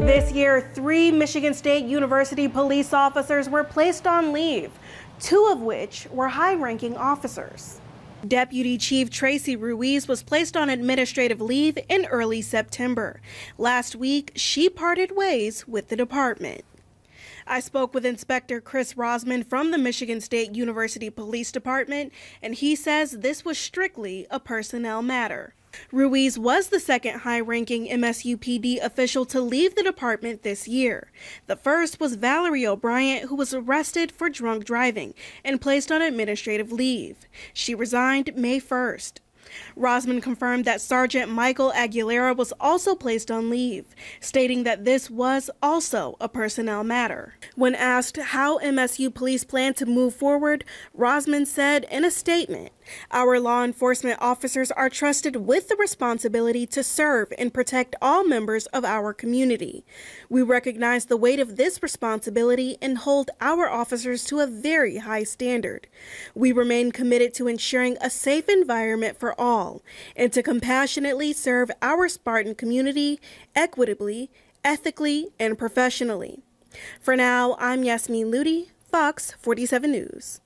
This year, three Michigan State University police officers were placed on leave, two of which were high ranking officers. Deputy Chief Tracy Ruiz was placed on administrative leave in early September. Last week, she parted ways with the department. I spoke with Inspector Chris Rozman from the Michigan State University Police Department, and he says this was strictly a personnel matter. Ruiz was the second high ranking MSUPD official to leave the department this year. The first was Valerie O'Brien, who was arrested for drunk driving and placed on administrative leave. She resigned May 1st. Rozman confirmed that Sergeant Michael Aguilera was also placed on leave, stating that this was also a personnel matter. When asked how MSU police plan to move forward, Rozman said in a statement, Our law enforcement officers are trusted with the responsibility to serve and protect all members of our community. We recognize the weight of this responsibility and hold our officers to a very high standard. We remain committed to ensuring a safe environment for all and to compassionately serve our Spartan community equitably, ethically, and professionally. For now, I'm Yasmin Ludi, Fox 47 News.